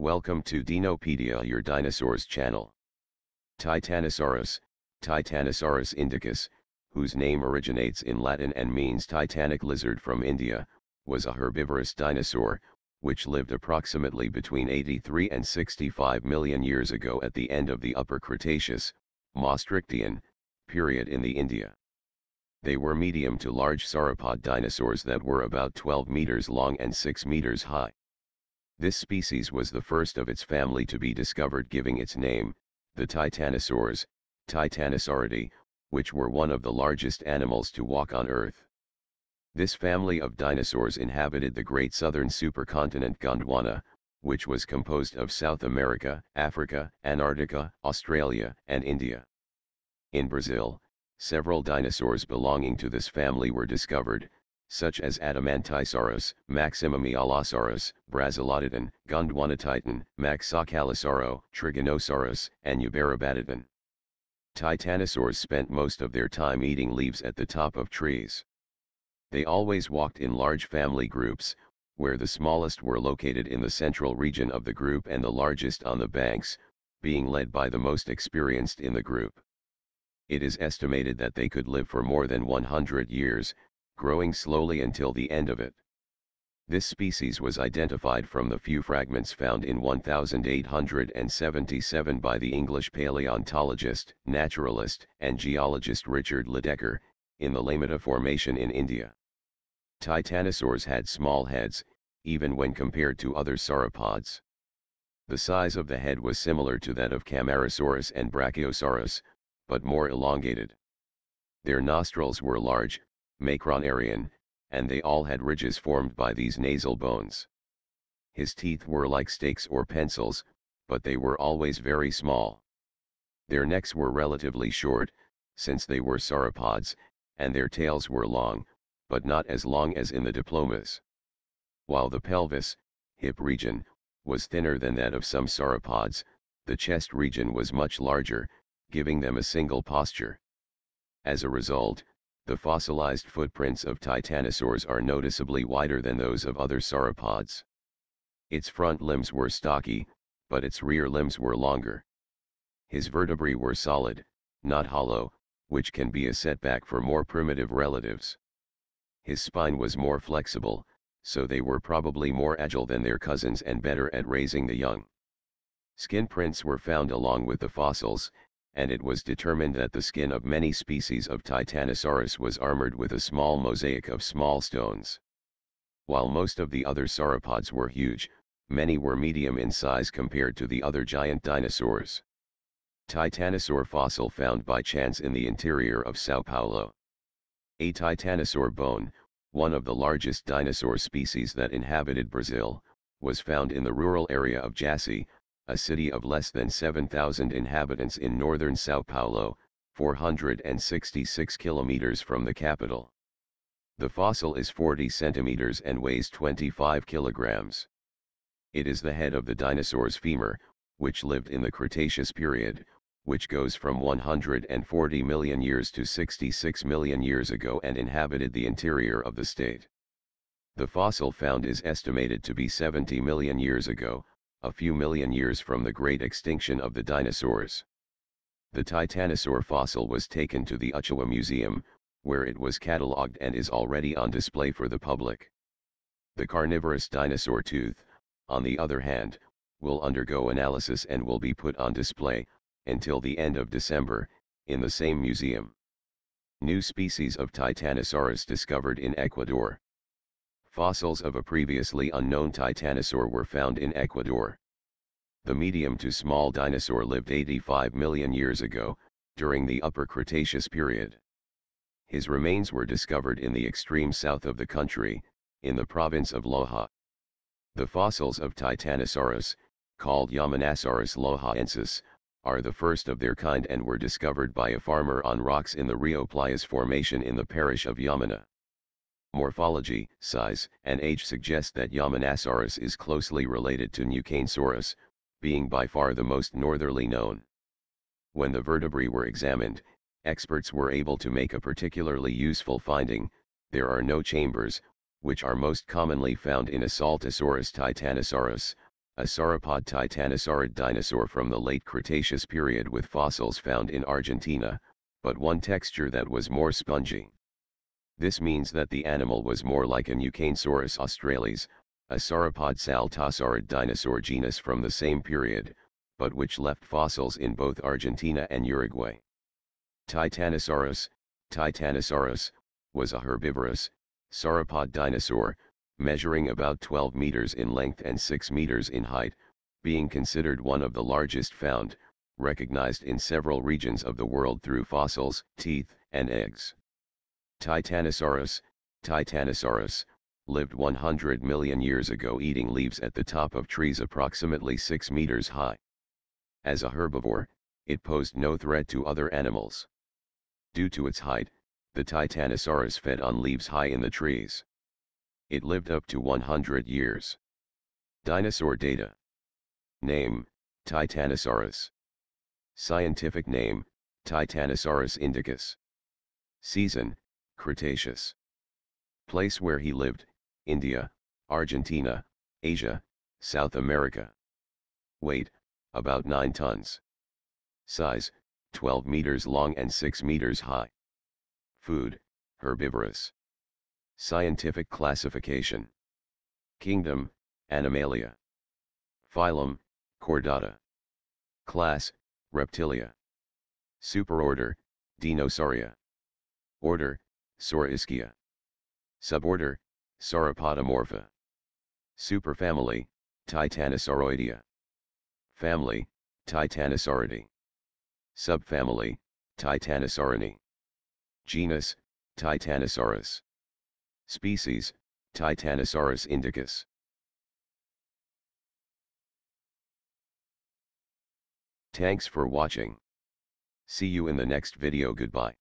Welcome to Dinopedia your dinosaurs channel. Titanosaurus, Titanosaurus indicus, whose name originates in Latin and means titanic lizard from India, was a herbivorous dinosaur, which lived approximately between 83 and 65 million years ago at the end of the Upper Cretaceous, Maastrichtian, period in the India. They were medium to large sauropod dinosaurs that were about 12 meters long and 6 meters high. This species was the first of its family to be discovered giving its name, the titanosaurs, Titanosauridae, which were one of the largest animals to walk on Earth. This family of dinosaurs inhabited the great southern supercontinent Gondwana, which was composed of South America, Africa, Antarctica, Australia, and India. In Brazil, several dinosaurs belonging to this family were discovered, such as Adamantisaurus, Maximimialosaurus, Brasilodon, Gondwanatitan, Maxakalissauro, Trigonosaurus, and Uberabatitan. Titanosaurs spent most of their time eating leaves at the top of trees. They always walked in large family groups, where the smallest were located in the central region of the group and the largest on the banks, being led by the most experienced in the group. It is estimated that they could live for more than 100 years, growing slowly until the end of it. This species was identified from the few fragments found in 1877 by the English paleontologist, naturalist, and geologist Richard Lydekker, in the Lameta Formation in India. Titanosaurs had small heads, even when compared to other sauropods. The size of the head was similar to that of Camarasaurus and Brachiosaurus, but more elongated. Their nostrils were large, macronarian, and they all had ridges formed by these nasal bones. His teeth were like stakes or pencils, but they were always very small. Their necks were relatively short, since they were sauropods, and their tails were long, but not as long as in the diplomas. While the pelvis, hip region, was thinner than that of some sauropods, the chest region was much larger, giving them a single posture. As a result, the fossilized footprints of titanosaurs are noticeably wider than those of other sauropods. Its front limbs were stocky, but its rear limbs were longer. His vertebrae were solid, not hollow, which can be a setback for more primitive relatives. His spine was more flexible, so they were probably more agile than their cousins and better at raising the young. Skin prints were found along with the fossils, and it was determined that the skin of many species of Titanosaurus was armored with a small mosaic of small stones. While most of the other sauropods were huge, many were medium in size compared to the other giant dinosaurs. Titanosaur fossil found by chance in the interior of Sao Paulo. A titanosaur bone, one of the largest dinosaur species that inhabited Brazil, was found in the rural area of Jaci, a city of less than 7,000 inhabitants in northern Sao Paulo, 466 kilometers from the capital. The fossil is 40 centimeters and weighs 25 kilograms. It is the head of the dinosaur's femur, which lived in the Cretaceous period, which goes from 140 million years to 66 million years ago and inhabited the interior of the state. The fossil found is estimated to be 70 million years ago, a few million years from the great extinction of the dinosaurs. The titanosaur fossil was taken to the Uchoa Museum, where it was catalogued and is already on display for the public. The carnivorous dinosaur tooth, on the other hand, will undergo analysis and will be put on display, until the end of December, in the same museum. New species of Titanosaurus discovered in Ecuador. Fossils of a previously unknown titanosaur were found in Ecuador. The medium to small dinosaur lived 85 million years ago, during the Upper Cretaceous period. His remains were discovered in the extreme south of the country, in the province of Loja. The fossils of Titanosaurus, called Yamanasaurus lojaensis, are the first of their kind and were discovered by a farmer on rocks in the Rio Playas formation in the parish of Yamana. Morphology, size, and age suggest that Yamanasaurus is closely related to Neuquensaurus, being by far the most northerly known. When the vertebrae were examined, experts were able to make a particularly useful finding, there are no chambers, which are most commonly found in a Saltasaurus titanosaurus, a sauropod titanosaurid dinosaur from the late Cretaceous period with fossils found in Argentina, but one texture that was more spongy. This means that the animal was more like a Neuquensaurus australis, a sauropod saltasaurid dinosaur genus from the same period, but which left fossils in both Argentina and Uruguay. Titanosaurus, Titanosaurus, was a herbivorous, sauropod dinosaur, measuring about 12 meters in length and 6 meters in height, being considered one of the largest found, recognized in several regions of the world through fossils, teeth, and eggs. Titanosaurus, Titanosaurus, lived 100 million years ago eating leaves at the top of trees approximately 6 meters high. As a herbivore, it posed no threat to other animals. Due to its height, the Titanosaurus fed on leaves high in the trees. It lived up to 100 years. Dinosaur data. Name, Titanosaurus. Scientific name, Titanosaurus indicus. Season, Cretaceous. Place where he lived, India, Argentina, Asia, South America. Weight, about 9 tons. Size, 12 meters long and 6 meters high. Food, herbivorous. Scientific classification. Kingdom, Animalia. Phylum, Chordata. Class, Reptilia. Superorder, Dinosauria. Order, Saurischia. Suborder, Sauropodomorpha. Superfamily, Titanosauroidea. Family, Titanosauridae. Subfamily, Titanosaurinae. Genus, Titanosaurus. Species, Titanosaurus indicus. Thanks for watching. See you in the next video goodbye.